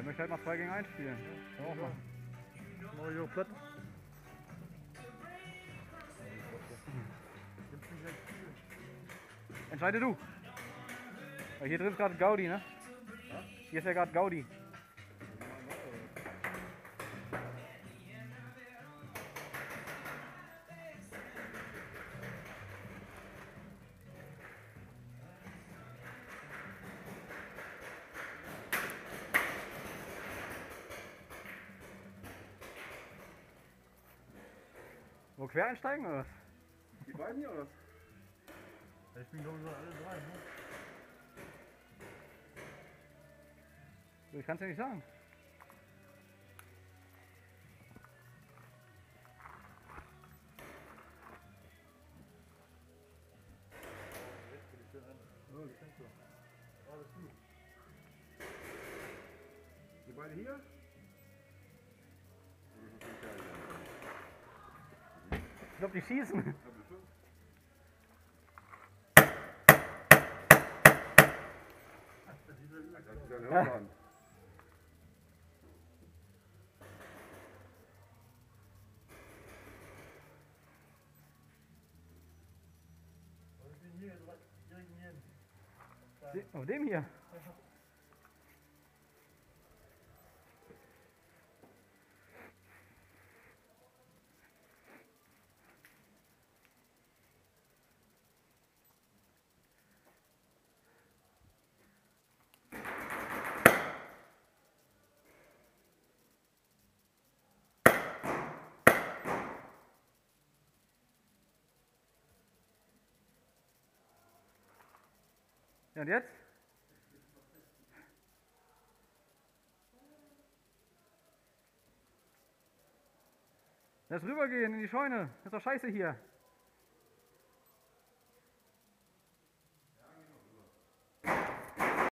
Ich möchte halt mal 2 gegen 1 spielen. Ja, auch mal. Mach ich auch platt. Entscheide du. Hier drin ist gerade Gaudi, ne? Hier ist ja gerade Gaudi. Wo quer einsteigen oder was? Die beiden hier oder was? Ich bin glaube ich so alle drei. Ne? Ich kann es ja nicht sagen. Alles gut. Die beiden hier? Glaube, die schießen. Das ist ja Auf dem hier. Und jetzt? Lass rübergehen in die Scheune. Das ist doch scheiße hier.